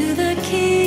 to the King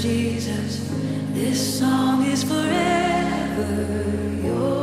Jesus, this song is forever yours.